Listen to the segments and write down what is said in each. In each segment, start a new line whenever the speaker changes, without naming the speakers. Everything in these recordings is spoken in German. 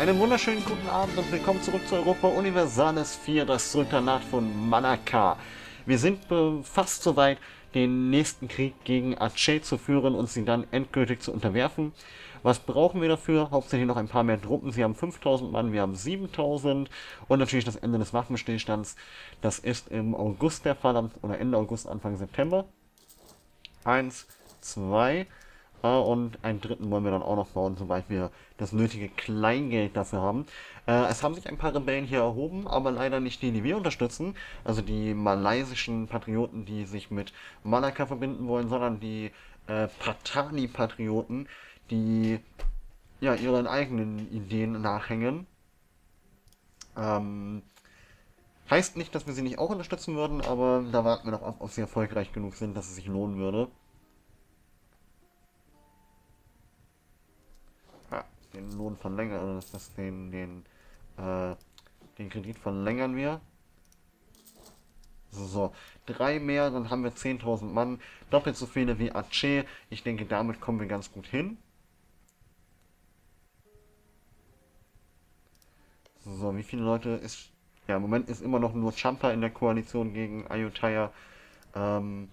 Einen wunderschönen guten Abend und willkommen zurück zu Europa Universalis 4, das Sultanat von Manaka. Wir sind äh, fast soweit, den nächsten Krieg gegen Aceh zu führen und sie dann endgültig zu unterwerfen. Was brauchen wir dafür? Hauptsächlich noch ein paar mehr Truppen. Sie haben 5000 Mann, wir haben 7000 und natürlich das Ende des Waffenstillstands. Das ist im August der Fall, oder Ende August, Anfang September. Eins, zwei, äh, und einen dritten wollen wir dann auch noch bauen, sobald wir das nötige Kleingeld dafür haben. Äh, es haben sich ein paar Rebellen hier erhoben, aber leider nicht die, die wir unterstützen. Also die malaysischen Patrioten, die sich mit Malakka verbinden wollen, sondern die äh, Patani-Patrioten, die ja ihren eigenen Ideen nachhängen. Ähm, heißt nicht, dass wir sie nicht auch unterstützen würden, aber da warten wir noch auf, ob sie erfolgreich genug sind, dass es sich lohnen würde. Den Lohn verlängern, also das den, den, äh, den Kredit verlängern wir. So, drei mehr, dann haben wir 10.000 Mann, doppelt so viele wie Aceh. Ich denke, damit kommen wir ganz gut hin. So, wie viele Leute ist... Ja, im Moment ist immer noch nur Champa in der Koalition gegen Ayutthaya. Ähm,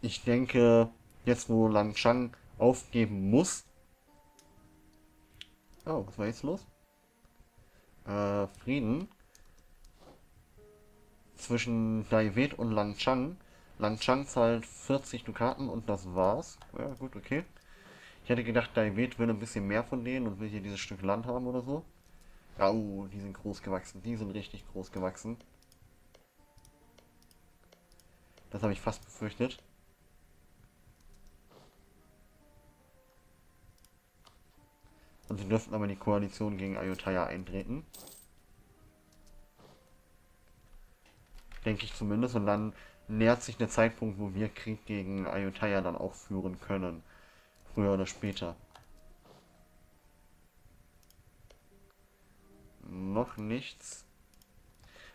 ich denke, jetzt wo Langchang aufgeben muss, Oh, was war jetzt los? Äh, Frieden zwischen Daivet und Langchang. Langchang zahlt 40 Dukaten und das war's. Ja, gut, okay. Ich hätte gedacht, Daivet will ein bisschen mehr von denen und will hier dieses Stück Land haben oder so. Oh, die sind groß gewachsen. Die sind richtig groß gewachsen. Das habe ich fast befürchtet. Und sie dürften aber in die Koalition gegen Ayutthaya eintreten. Denke ich zumindest. Und dann nähert sich der Zeitpunkt, wo wir Krieg gegen Ayutthaya dann auch führen können. Früher oder später. Noch nichts.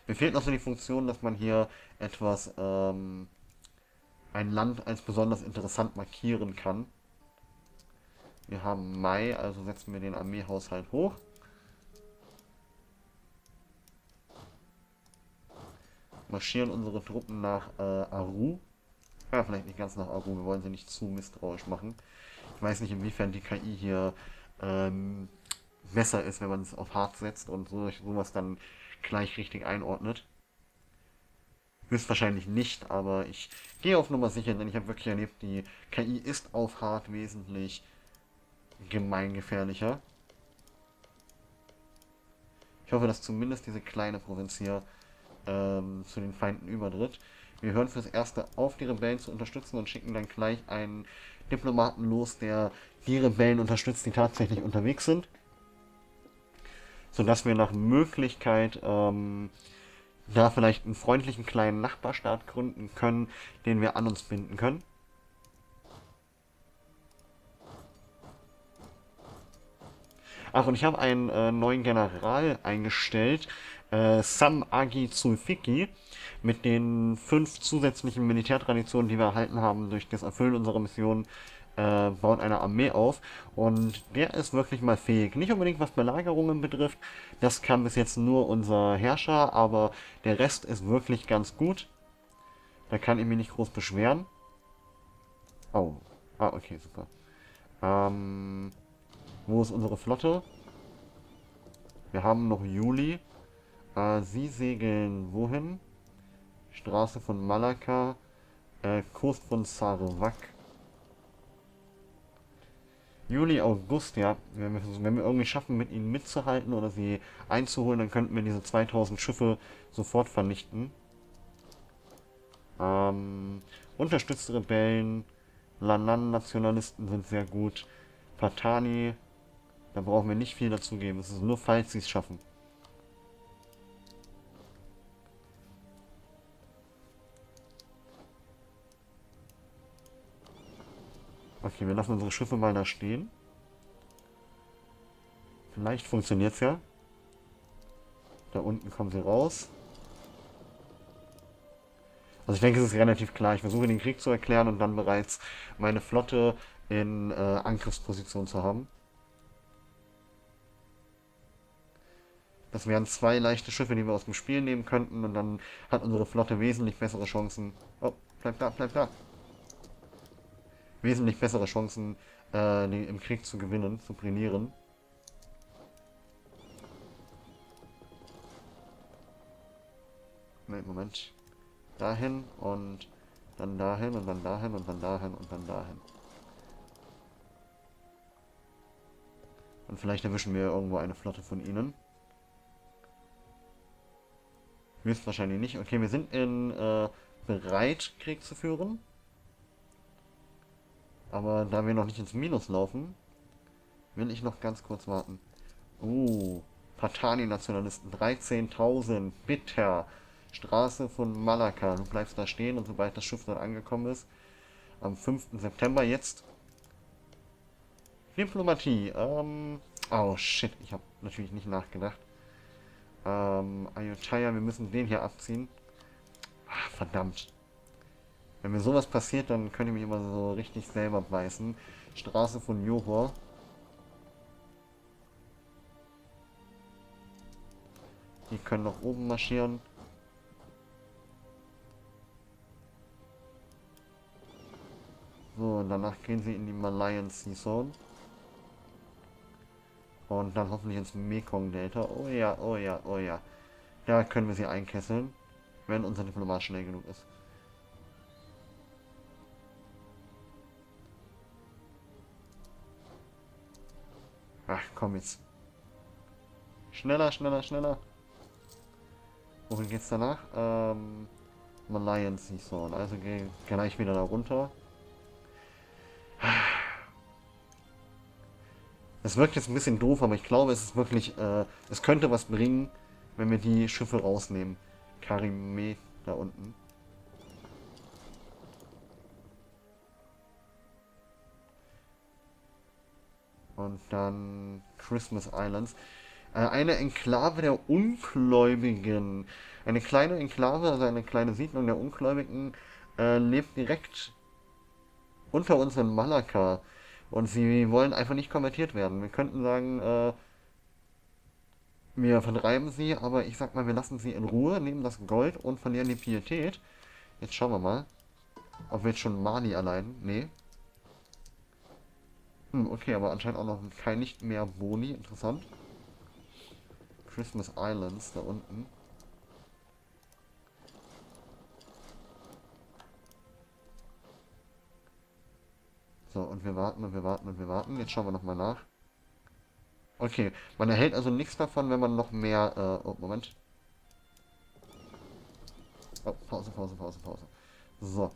Mir fehlt noch so die Funktion, dass man hier etwas, ähm, ein Land als besonders interessant markieren kann. Wir haben Mai, also setzen wir den Armeehaushalt hoch. Marschieren unsere Truppen nach äh, Aru. Ja, vielleicht nicht ganz nach Aru, wir wollen sie nicht zu misstrauisch machen. Ich weiß nicht, inwiefern die KI hier ähm, besser ist, wenn man es auf hart setzt und so, sowas dann gleich richtig einordnet. Höchstwahrscheinlich nicht, aber ich gehe auf Nummer sicher, denn ich habe wirklich erlebt, die KI ist auf hart wesentlich gemeingefährlicher. Ich hoffe, dass zumindest diese kleine Provinz hier ähm, zu den Feinden übertritt. Wir hören fürs Erste auf, die Rebellen zu unterstützen und schicken dann gleich einen Diplomaten los, der die Rebellen unterstützt, die tatsächlich unterwegs sind. Sodass wir nach Möglichkeit ähm, da vielleicht einen freundlichen kleinen Nachbarstaat gründen können, den wir an uns binden können. Ach, und ich habe einen äh, neuen General eingestellt, äh, Sam Agi Zulfiki, mit den fünf zusätzlichen Militärtraditionen, die wir erhalten haben durch das Erfüllen unserer Mission, äh, baut eine Armee auf. Und der ist wirklich mal fähig. Nicht unbedingt was Belagerungen betrifft, das kann bis jetzt nur unser Herrscher, aber der Rest ist wirklich ganz gut. Da kann ich mich nicht groß beschweren. Oh. Ah, okay, super. Ähm... Wo ist unsere Flotte? Wir haben noch Juli. Äh, sie segeln wohin? Straße von Malakka. Äh, Kurs von Sarawak. Juli, August, ja. Wenn wir, wenn wir irgendwie schaffen, mit ihnen mitzuhalten oder sie einzuholen, dann könnten wir diese 2000 Schiffe sofort vernichten. Ähm, unterstützte Rebellen, Lanan-Nationalisten sind sehr gut. Patani da brauchen wir nicht viel dazugeben. Es ist nur, falls sie es schaffen. Okay, wir lassen unsere Schiffe mal da stehen. Vielleicht funktioniert es ja. Da unten kommen sie raus. Also ich denke, es ist relativ klar. Ich versuche den Krieg zu erklären und dann bereits meine Flotte in äh, Angriffsposition zu haben. Das wären zwei leichte Schiffe, die wir aus dem Spiel nehmen könnten und dann hat unsere Flotte wesentlich bessere Chancen. Oh, bleib da, bleib da. Wesentlich bessere Chancen, äh, im Krieg zu gewinnen, zu brillieren. Ne, Moment. Dahin und dann dahin und dann dahin und dann dahin und dann dahin. Und vielleicht erwischen wir irgendwo eine Flotte von ihnen. Höchstwahrscheinlich nicht. Okay, wir sind in äh, bereit, Krieg zu führen. Aber da wir noch nicht ins Minus laufen, will ich noch ganz kurz warten. Uh, Patani-Nationalisten, 13.000, bitter. Straße von Malakka. Du bleibst da stehen und sobald das Schiff dann angekommen ist, am 5. September jetzt. Diplomatie, ähm, oh shit, ich habe natürlich nicht nachgedacht. Ähm, Ayutthaya, wir müssen den hier abziehen. Ach, verdammt. Wenn mir sowas passiert, dann könnte ich mich immer so richtig selber beißen. Straße von Johor. Die können nach oben marschieren. So, und danach gehen sie in die Malayan Sea Zone. Und dann hoffentlich ins Mekong-Delta. Oh ja, oh ja, oh ja. Da können wir sie einkesseln, wenn unser Diplomat schnell genug ist. Ach, komm jetzt. Schneller, schneller, schneller. Wohin geht's danach? Ähm, Malayan Sea Zone. Also gehe gleich wieder da runter. Es wirkt jetzt ein bisschen doof, aber ich glaube, es ist wirklich, äh, es könnte was bringen, wenn wir die Schiffe rausnehmen. Karime da unten. Und dann Christmas Islands. Äh, eine Enklave der Ungläubigen. Eine kleine Enklave, also eine kleine Siedlung der Ungläubigen, äh, lebt direkt unter uns in Malakka. Und sie wollen einfach nicht konvertiert werden. Wir könnten sagen, äh, wir vertreiben sie, aber ich sag mal, wir lassen sie in Ruhe, nehmen das Gold und verlieren die Pietät. Jetzt schauen wir mal. Ob wir jetzt schon Mali allein? Nee. Hm, okay, aber anscheinend auch noch kein nicht mehr Boni. Interessant. Christmas Islands da unten. So, und wir warten und wir warten und wir warten. Jetzt schauen wir nochmal nach. Okay, man erhält also nichts davon, wenn man noch mehr... Äh, oh, Moment. Oh, Pause, Pause, Pause, Pause. So.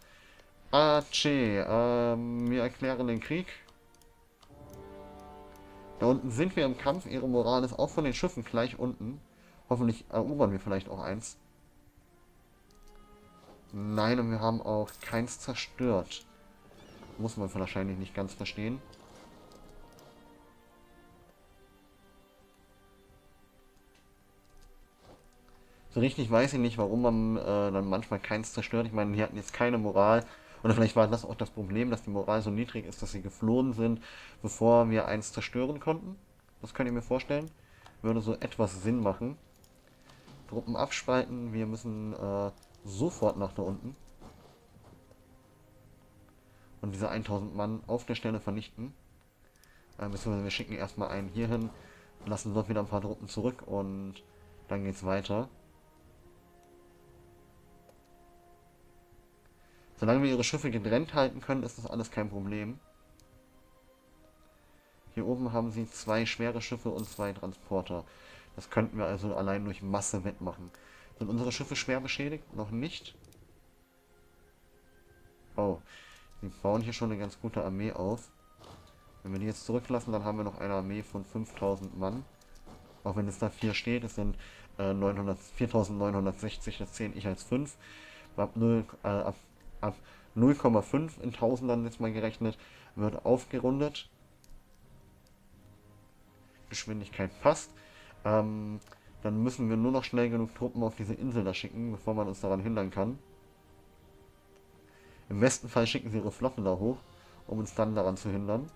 Aceh, ähm, wir erklären den Krieg. Da unten sind wir im Kampf. Ihre Moral ist auch von den Schiffen gleich unten. Hoffentlich erobern wir vielleicht auch eins. Nein, und wir haben auch keins zerstört. Muss man wahrscheinlich nicht ganz verstehen. So richtig weiß ich nicht, warum man äh, dann manchmal keins zerstört. Ich meine, die hatten jetzt keine Moral. Oder vielleicht war das auch das Problem, dass die Moral so niedrig ist, dass sie geflohen sind, bevor wir eins zerstören konnten. Das könnt ihr mir vorstellen. Würde so etwas Sinn machen. Truppen abspalten. Wir müssen äh, sofort nach da unten und diese 1000 Mann auf der Stelle vernichten. Äh, beziehungsweise wir schicken erstmal einen hier hin, lassen dort wieder ein paar Truppen zurück und dann geht's weiter. Solange wir ihre Schiffe getrennt halten können, ist das alles kein Problem. Hier oben haben sie zwei schwere Schiffe und zwei Transporter. Das könnten wir also allein durch Masse wettmachen. Sind unsere Schiffe schwer beschädigt? Noch nicht. Oh, die bauen hier schon eine ganz gute Armee auf. Wenn wir die jetzt zurücklassen, dann haben wir noch eine Armee von 5000 Mann. Auch wenn es da 4 steht, es sind äh, 4960, das zähle ich als 5. Ab 0,5 äh, ab, ab 0,5 in Tausendern jetzt mal gerechnet, wird aufgerundet. Geschwindigkeit passt. Ähm, dann müssen wir nur noch schnell genug Truppen auf diese Insel da schicken, bevor man uns daran hindern kann. Im besten Fall schicken sie ihre Flotten da hoch, um uns dann daran zu hindern.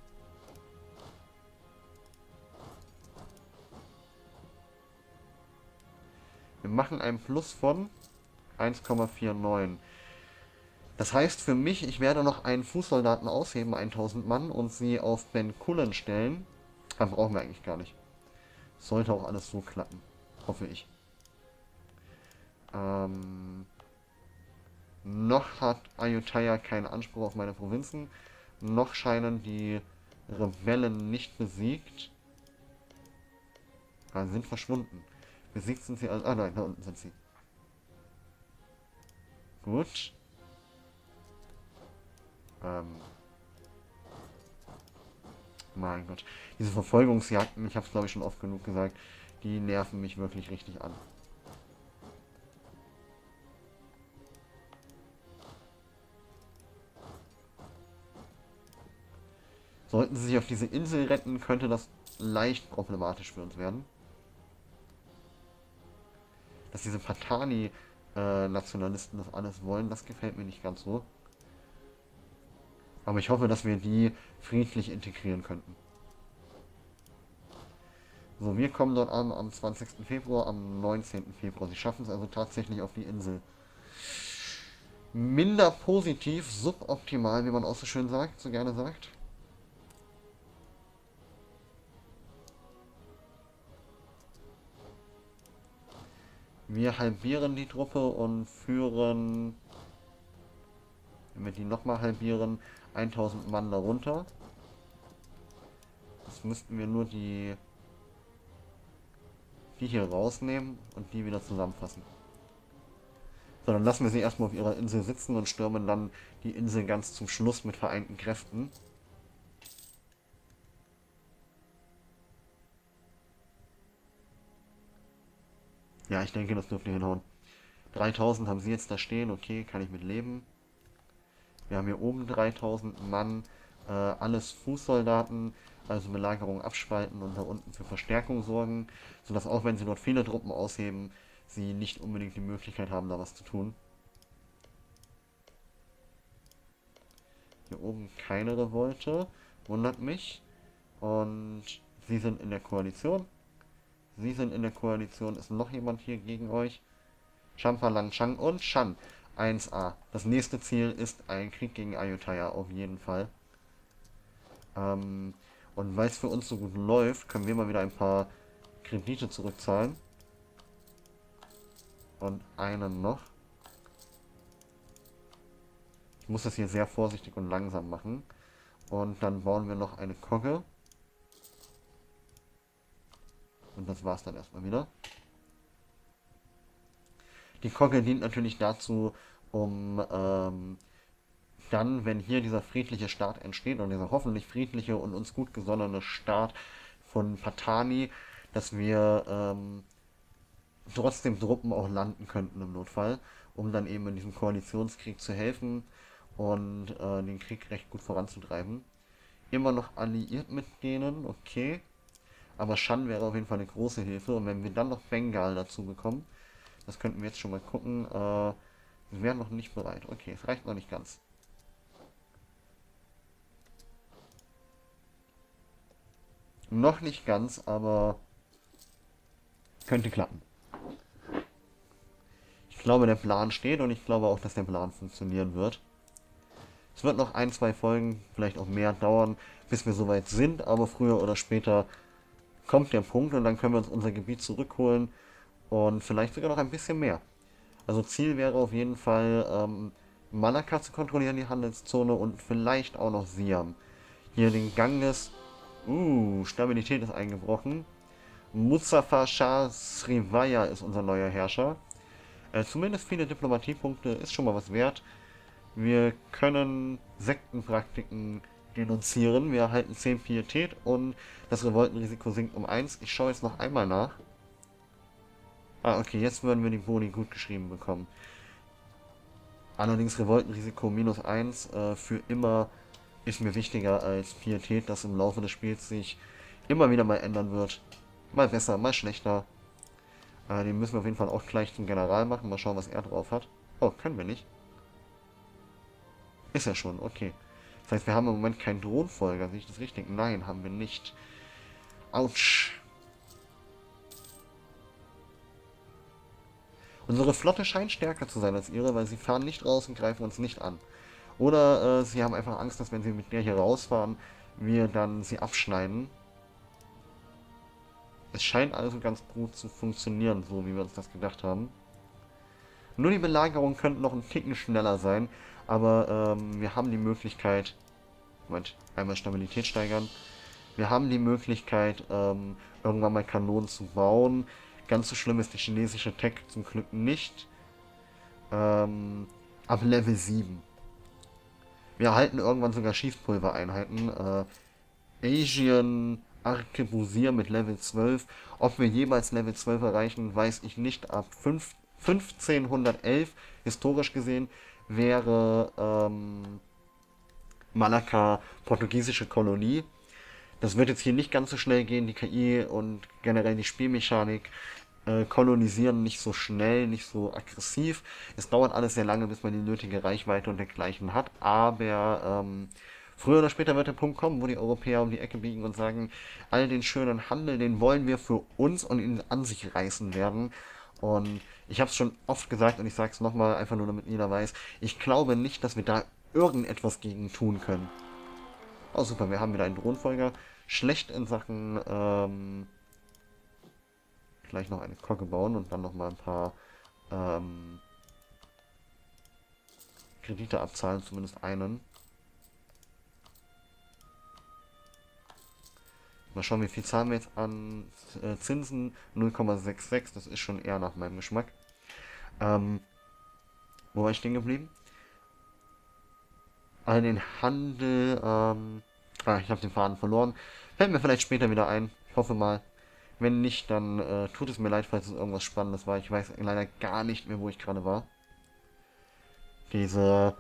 machen einen Plus von 1,49. Das heißt für mich, ich werde noch einen Fußsoldaten ausheben, 1000 Mann, und sie auf Ben Kullen stellen. Dann brauchen wir eigentlich gar nicht. Sollte auch alles so klappen. Hoffe ich. Ähm, noch hat Ayutthaya keinen Anspruch auf meine Provinzen. Noch scheinen die Rebellen nicht besiegt. Ah, sind verschwunden. Besiegt sind sie also. Ah nein, da unten sind sie. Gut. Ähm. Mein Gott. Diese Verfolgungsjagden, ich habe es glaube ich schon oft genug gesagt, die nerven mich wirklich richtig an. Sollten sie sich auf diese Insel retten, könnte das leicht problematisch für uns werden. Dass diese Patani-Nationalisten äh, das alles wollen, das gefällt mir nicht ganz so. Aber ich hoffe, dass wir die friedlich integrieren könnten. So, wir kommen dort an am 20. Februar, am 19. Februar. Sie schaffen es also tatsächlich auf die Insel. Minder positiv, suboptimal, wie man auch so schön sagt, so gerne sagt. Wir halbieren die Truppe und führen, wenn wir die nochmal halbieren, 1000 Mann darunter. Jetzt müssten wir nur die, die hier rausnehmen und die wieder zusammenfassen. So, dann lassen wir sie erstmal auf ihrer Insel sitzen und stürmen dann die Insel ganz zum Schluss mit vereinten Kräften. Ja, ich denke, das dürfte hinhauen. 3000 haben sie jetzt da stehen, okay, kann ich mit leben. Wir haben hier oben 3000 Mann, äh, alles Fußsoldaten, also Belagerung abspalten und da unten für Verstärkung sorgen, sodass auch wenn sie dort viele Truppen ausheben, sie nicht unbedingt die Möglichkeit haben, da was zu tun. Hier oben keine Revolte, wundert mich. Und sie sind in der Koalition. Sie sind in der Koalition. Ist noch jemand hier gegen euch? Champalang Chang und Shan. 1a. Das nächste Ziel ist ein Krieg gegen Ayutthaya, auf jeden Fall. Ähm, und weil es für uns so gut läuft, können wir mal wieder ein paar Kredite zurückzahlen. Und einen noch. Ich muss das hier sehr vorsichtig und langsam machen. Und dann bauen wir noch eine Kogge. Und das war's dann erstmal wieder. Die Kogge dient natürlich dazu, um ähm, dann, wenn hier dieser friedliche Staat entsteht und dieser hoffentlich friedliche und uns gut gesonnene Staat von Patani, dass wir ähm, trotzdem Truppen auch landen könnten im Notfall, um dann eben in diesem Koalitionskrieg zu helfen und äh, den Krieg recht gut voranzutreiben. Immer noch alliiert mit denen, okay. Aber Shan wäre auf jeden Fall eine große Hilfe. Und wenn wir dann noch Bengal dazu bekommen, das könnten wir jetzt schon mal gucken. Äh, wir wären noch nicht bereit. Okay, es reicht noch nicht ganz. Noch nicht ganz, aber könnte klappen. Ich glaube, der Plan steht und ich glaube auch, dass der Plan funktionieren wird. Es wird noch ein, zwei Folgen, vielleicht auch mehr dauern, bis wir soweit sind, aber früher oder später kommt der Punkt und dann können wir uns unser Gebiet zurückholen und vielleicht sogar noch ein bisschen mehr. Also Ziel wäre auf jeden Fall, ähm, Malakka zu kontrollieren, die Handelszone, und vielleicht auch noch Siam. Hier den Ganges. Uh, Stabilität ist eingebrochen. Mustafa Shah Srivaya ist unser neuer Herrscher. Äh, zumindest viele Diplomatiepunkte ist schon mal was wert. Wir können Sektenpraktiken denunzieren. Wir erhalten 10 Pietät und das Revoltenrisiko sinkt um 1. Ich schaue jetzt noch einmal nach. Ah, okay, jetzt würden wir die Boni gut geschrieben bekommen. Allerdings Revoltenrisiko minus 1 äh, für immer ist mir wichtiger als Pietät, das im Laufe des Spiels sich immer wieder mal ändern wird. Mal besser, mal schlechter. Äh, den müssen wir auf jeden Fall auch gleich zum General machen. Mal schauen, was er drauf hat. Oh, können wir nicht. Ist ja schon, okay. Das heißt, wir haben im Moment keinen Drohnenfolger. Sehe ich das richtig? Nein, haben wir nicht. Autsch. Unsere Flotte scheint stärker zu sein als ihre, weil sie fahren nicht raus und greifen uns nicht an. Oder äh, sie haben einfach Angst, dass wenn sie mit der hier rausfahren, wir dann sie abschneiden. Es scheint also ganz gut zu funktionieren, so wie wir uns das gedacht haben. Nur die Belagerung könnte noch ein Ticken schneller sein, aber ähm, wir haben die Möglichkeit... Moment, einmal Stabilität steigern. Wir haben die Möglichkeit, ähm, irgendwann mal Kanonen zu bauen. Ganz so schlimm ist die chinesische Tech zum Glück nicht. Ähm, ab Level 7. Wir erhalten irgendwann sogar Schießpulvereinheiten. Äh, Asian Arkebusier mit Level 12. Ob wir jemals Level 12 erreichen, weiß ich nicht. Ab 5, 1511, historisch gesehen, wäre ähm, Malakka portugiesische Kolonie. Das wird jetzt hier nicht ganz so schnell gehen. Die KI und generell die Spielmechanik äh, kolonisieren nicht so schnell, nicht so aggressiv. Es dauert alles sehr lange, bis man die nötige Reichweite und dergleichen hat. Aber ähm, früher oder später wird der Punkt kommen, wo die Europäer um die Ecke biegen und sagen, all den schönen Handel, den wollen wir für uns und ihn an sich reißen werden. Und ich habe es schon oft gesagt und ich sage es nochmal, einfach nur damit jeder weiß, ich glaube nicht, dass wir da irgendetwas gegen tun können. Oh super, wir haben wieder einen Drohnenfolger. Schlecht in Sachen ähm, gleich noch eine Kocke bauen und dann noch mal ein paar ähm, Kredite abzahlen, zumindest einen. Mal schauen, wie viel zahlen wir jetzt an äh, Zinsen. 0,66, das ist schon eher nach meinem Geschmack. Ähm, wo war ich stehen geblieben? An den Handel, ähm, ah, ich habe den Faden verloren. Fällt mir vielleicht später wieder ein. Ich hoffe mal. Wenn nicht, dann äh, tut es mir leid, falls es irgendwas Spannendes war. Ich weiß leider gar nicht mehr, wo ich gerade war. Diese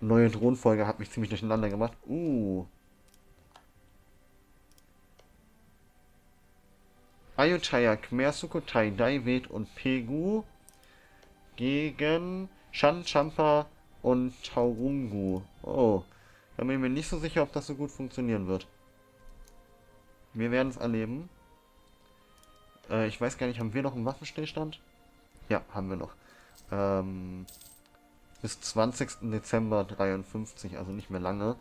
neue Drohnenfolge hat mich ziemlich durcheinander gemacht. Uh. Ayutthaya, Khmer Sukhothai, Daiwet und Pegu gegen Shan Champa und Taurungu. Oh. Da bin ich mir nicht so sicher, ob das so gut funktionieren wird. Wir werden es erleben. Äh, ich weiß gar nicht, haben wir noch einen Waffenstillstand? Ja, haben wir noch. Ähm, bis 20. Dezember 53, also nicht mehr lange.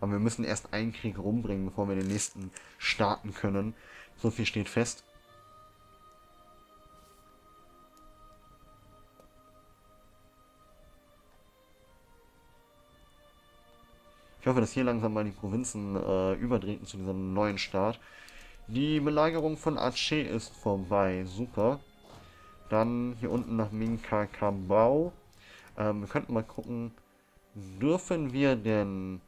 Aber wir müssen erst einen Krieg rumbringen, bevor wir den nächsten starten können. So viel steht fest. Ich hoffe, dass hier langsam mal die Provinzen äh, übertreten zu diesem neuen Staat. Die Belagerung von Aceh ist vorbei. Super. Dann hier unten nach Minkakabau. Ähm, wir könnten mal gucken, dürfen wir denn...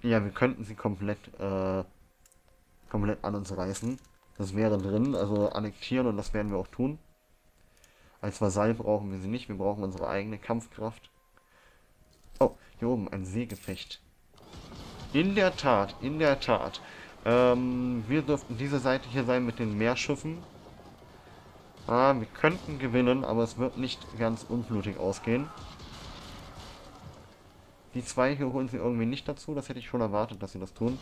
Ja, wir könnten sie komplett, äh, komplett an uns reißen. Das wäre drin, also annektieren und das werden wir auch tun. Als Vasall brauchen wir sie nicht, wir brauchen unsere eigene Kampfkraft. Oh, hier oben ein Seegefecht. In der Tat, in der Tat. Ähm, wir dürften diese Seite hier sein mit den Meerschiffen. Ah, wir könnten gewinnen, aber es wird nicht ganz unblutig ausgehen. Die zwei hier holen sie irgendwie nicht dazu. Das hätte ich schon erwartet, dass sie das tun.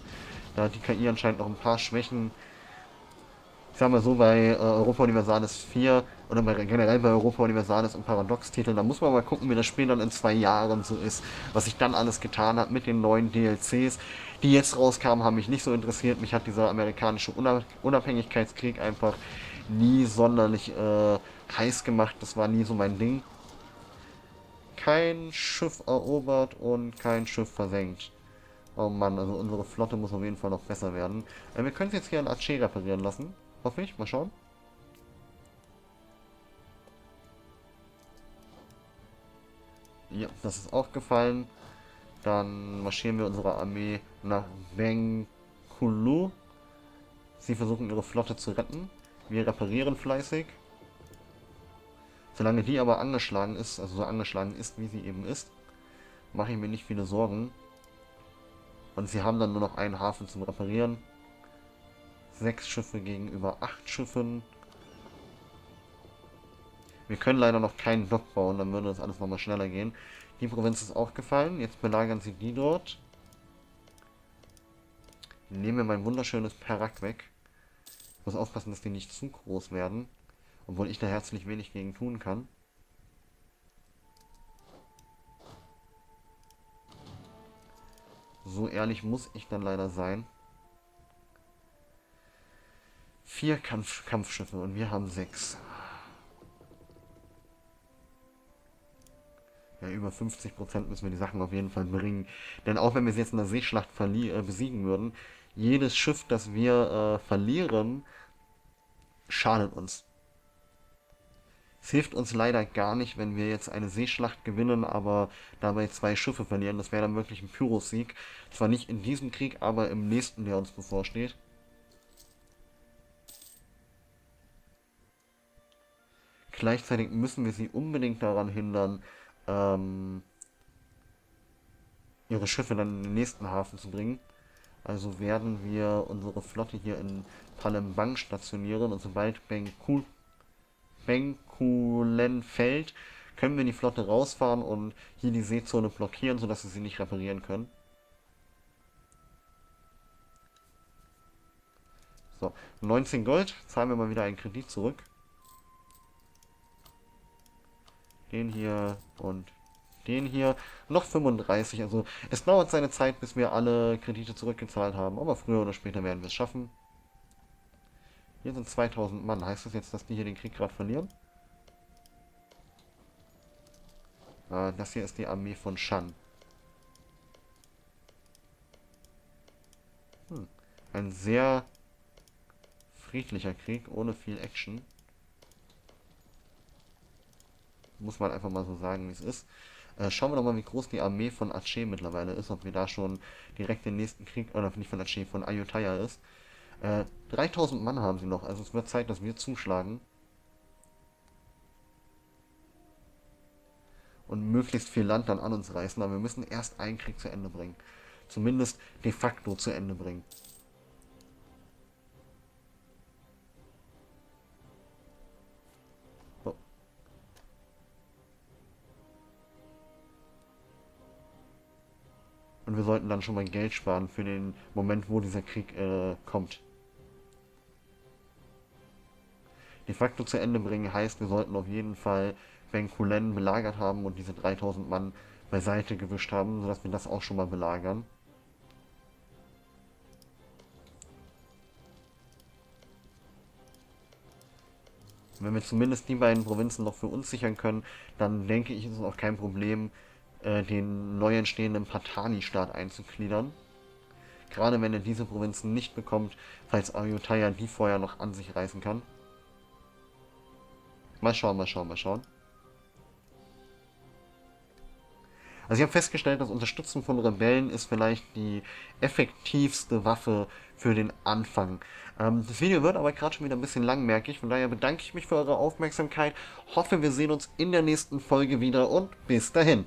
Da die KI anscheinend noch ein paar Schwächen. Ich sag mal so, bei äh, Europa Universalis 4 oder bei, generell bei Europa Universalis und Paradox-Titeln, da muss man mal gucken, wie das Spiel dann in zwei Jahren so ist. Was sich dann alles getan hat mit den neuen DLCs die jetzt rauskamen, haben mich nicht so interessiert. Mich hat dieser amerikanische Unabhängigkeitskrieg einfach nie sonderlich äh, heiß gemacht. Das war nie so mein Ding. Kein Schiff erobert und kein Schiff versenkt. Oh Mann, also unsere Flotte muss auf jeden Fall noch besser werden. Äh, wir können es jetzt hier in Aceh reparieren lassen. Hoffe ich. Mal schauen. Ja, das ist auch gefallen. Dann marschieren wir unsere Armee nach Bengkulu. Sie versuchen ihre Flotte zu retten. Wir reparieren fleißig. Solange die aber angeschlagen ist, also so angeschlagen ist, wie sie eben ist, mache ich mir nicht viele Sorgen. Und sie haben dann nur noch einen Hafen zum Reparieren. Sechs Schiffe gegenüber acht Schiffen. Wir können leider noch keinen Dock bauen, dann würde das alles nochmal schneller gehen. Die Provinz ist auch gefallen. Jetzt belagern sie die dort. Nehmen wir mein wunderschönes Perak weg. Ich muss aufpassen, dass die nicht zu groß werden. Obwohl ich da herzlich wenig gegen tun kann. So ehrlich muss ich dann leider sein. Vier Kampf Kampfschiffe und wir haben sechs. Ja, über 50% müssen wir die Sachen auf jeden Fall bringen. Denn auch wenn wir sie jetzt in der Seeschlacht äh, besiegen würden, jedes Schiff, das wir äh, verlieren, schadet uns. Es hilft uns leider gar nicht, wenn wir jetzt eine Seeschlacht gewinnen, aber dabei zwei Schiffe verlieren. Das wäre dann wirklich ein Pyrrhus-Sieg. Zwar nicht in diesem Krieg, aber im nächsten, der uns bevorsteht. Gleichzeitig müssen wir sie unbedingt daran hindern, ähm, ihre Schiffe dann in den nächsten Hafen zu bringen. Also werden wir unsere Flotte hier in Palembang stationieren und sobald Benkul Benkulen fällt, können wir die Flotte rausfahren und hier die Seezone blockieren, sodass wir sie nicht reparieren können. So, 19 Gold, zahlen wir mal wieder einen Kredit zurück. Den hier und den hier. Noch 35, also es dauert seine Zeit, bis wir alle Kredite zurückgezahlt haben, aber früher oder später werden wir es schaffen. Hier sind 2000 Mann. Heißt das jetzt, dass die hier den Krieg gerade verlieren? Äh, das hier ist die Armee von Shan. Hm. Ein sehr friedlicher Krieg, ohne viel Action. Muss man einfach mal so sagen, wie es ist. Äh, schauen wir doch mal, wie groß die Armee von Aceh mittlerweile ist, ob wir da schon direkt den nächsten Krieg, oder nicht von Aceh, von Ayutthaya ist. Äh, 3000 Mann haben sie noch, also es wird Zeit, dass wir zuschlagen. Und möglichst viel Land dann an uns reißen, aber wir müssen erst einen Krieg zu Ende bringen. Zumindest de facto zu Ende bringen. Und wir sollten dann schon mal Geld sparen für den Moment, wo dieser Krieg äh, kommt. De facto zu Ende bringen heißt, wir sollten auf jeden Fall Benkulen belagert haben und diese 3000 Mann beiseite gewischt haben, sodass wir das auch schon mal belagern. Wenn wir zumindest die beiden Provinzen noch für uns sichern können, dann denke ich, ist es auch kein Problem, äh, den neu entstehenden Patani-Staat einzugliedern. Gerade wenn er diese Provinzen nicht bekommt, falls Ayutthaya die vorher noch an sich reißen kann. Mal schauen, mal schauen, mal schauen. Also ich habe festgestellt, das Unterstützen von Rebellen ist vielleicht die effektivste Waffe für den Anfang. Ähm, das Video wird aber gerade schon wieder ein bisschen lang, merke ich. Von daher bedanke ich mich für eure Aufmerksamkeit. Hoffe, wir sehen uns in der nächsten Folge wieder und bis dahin.